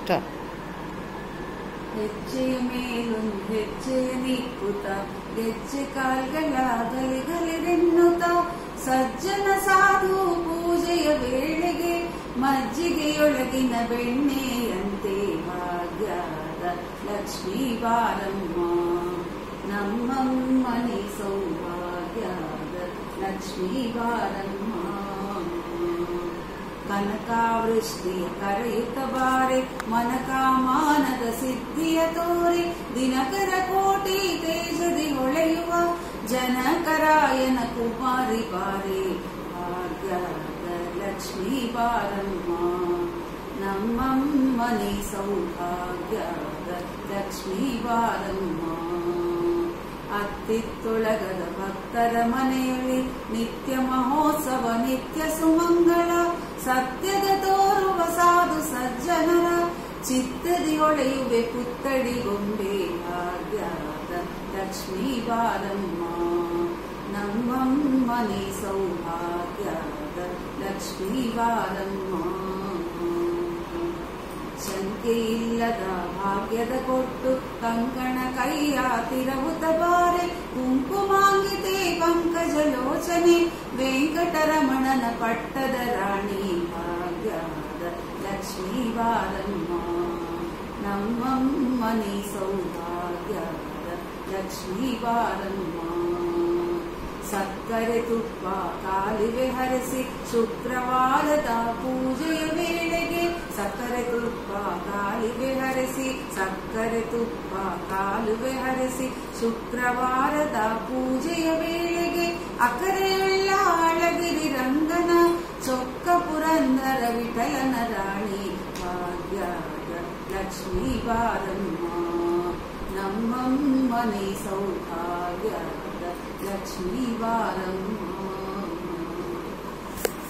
Start ಹೆಜ್ಜೆ ಮೇಲೊಂದು ಹೆಜ್ಜೆ ನಿಕ್ಕುತ್ತ ಗೆಜ್ಜೆ ಕಾಲ್ಗಳ ಗಲಿಗಲಿರೆನ್ನುತ್ತ ಸಜ್ಜನ ಸಾಧು ಪೂಜೆಯ ವೇಳೆಗೆ ಮಜ್ಜಿಗೆಯೊಳಗಿನ ಬೆಣ್ಣೆಯಂತೆ ಭಾಗ್ಯದ ಲಕ್ಷ್ಮೀ ಬಾರಮ್ಮ ನಮ್ಮಮ್ಮನೆ ಸೌಭಾಗ್ಯದ ಲಕ್ಷ್ಮೀ ಬಾರಮ್ಮ ಕನಕಾವೃಷ್ಟಿಯ ಕರೆಯುತ್ತ ಬಾರೆ ಮನಕಾಮಾನದ ಸಿದ್ಧಿಯ ತೋರಿ ದಿನಕರ ಕೋಟಿ ತೇಜದಿ ಹೊಳೆಯುವ ಜನಕರಾಯನ ಕುಮಾರಿ ಬಾರೆ ಭಾಗ್ಯದ ಲಕ್ಷ್ಮೀ ಬಾರಮ್ಮ ನಮ್ಮಮ್ಮನೆ ಸೌಭಾಗ್ಯದ ಲಕ್ಷ್ಮೀ ಬಾರಮ್ಮ ಅತ್ತಿತ್ತೊಳಗದ ಭಕ್ತರ ಮನೆಯಲ್ಲಿ ನಿತ್ಯ ಮಹೋತ್ಸವ ನಿತ್ಯ ಸುಮಂಗಳ ಸತ್ಯದ ತೋರುವ ಸಾಧು ಸಜ್ಜನರ ಚಿತ್ತದಿ ಹೊಳೆಯುವೆ ಪುತ್ತಡಿ ಗೊಂಬೆ ಲಕ್ಷ್ಮೀ ಬಾರಮ್ಮ ನಮ್ಮಮ್ಮನೆ ಸೌಭಾಗ್ಯದ ಲಕ್ಷ್ಮೀ ಬಾರಮ್ಮ ಶಂಕೆ ಇಲ್ಲದ ಭಾಗ್ಯದ ಕೊಟ್ಟು ಕಂಕಣ ಕೈಯ ತಿರವುತ ಬಾರೆ ಕುಂಕುಮಾಂಗಿತೆ ಪಂಕಜ ಲೋಚನೆ ವೆಂಕಟರಮಣನ ಪಟ್ಟದ ರಾಣಿ. ಲಕ್ಷ್ಮೀ ಬಾರಮ್ಮ ನಮ್ಮಮ್ಮನೆ ಸೌಭಾಗ್ಯದ ಲಕ್ಷ್ಮೀ ಬಾರಮ್ಮ ಸಕ್ಕರೆ ತುಪ್ಪ ಕಾಲಿವೆ ಹರಸಿ ಶುಕ್ರವಾರದ ಪೂಜೆಯ ವೇಳೆಗೆ ಸಕ್ಕರೆ ತುಪ್ಪ ಕಾಲಿವೆ ಹರಸಿ ಸಕ್ಕರೆ ತುಪ್ಪ ಕಾಲುವೆ ಹರಸಿ ಶುಕ್ರವಾರದ ಪೂಜೆಯ ವೇಳೆಗೆ ಅಕರೆಯುಳ್ಳ ಅಳಗಿರಿ ರಂಗನ ಚೊಕ್ಕ ಪುರಂದರ ವಿಠಲನ ರಾಣಿ ಭಾಗ್ಯದ ಲಕ್ಷ್ಮೀ ಬಾರಮ್ಮ ನಮ್ಮಮ್ಮನೆ ಸೌಭಾಗ್ಯದ ಲಕ್ಷ್ಮೀ ಬಾರಮ್ಮ